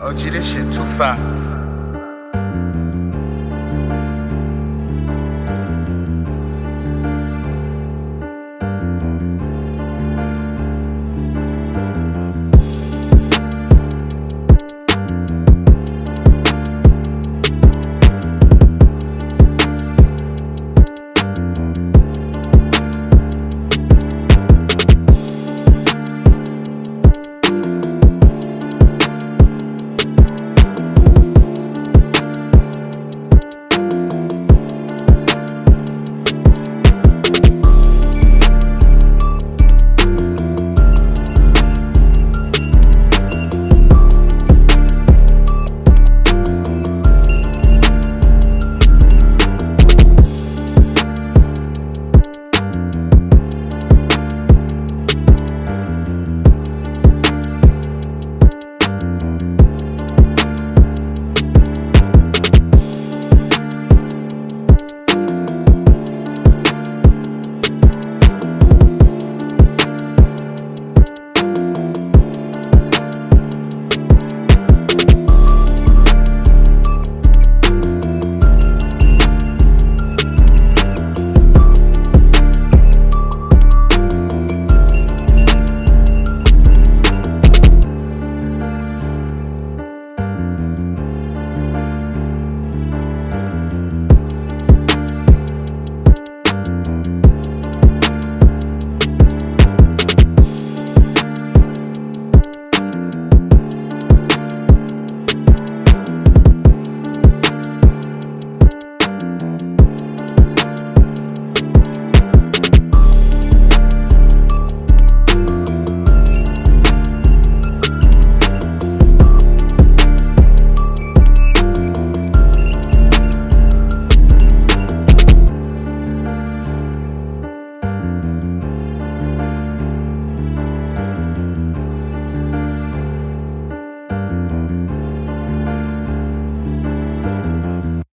Oh, OG, this shit too far.